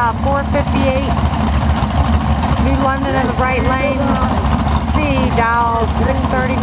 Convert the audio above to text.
lane 458. New London in the right lane. C dial 633.